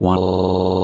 one